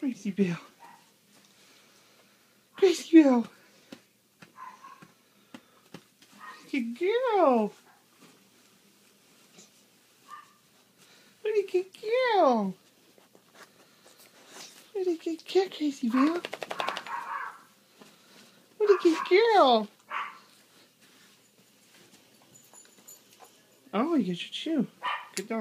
Gracie Bill. Gracie Bill. Good girl. What a good girl. What a good girl, Gracie Bill. What a good girl. Oh, you got your chew. Good dog.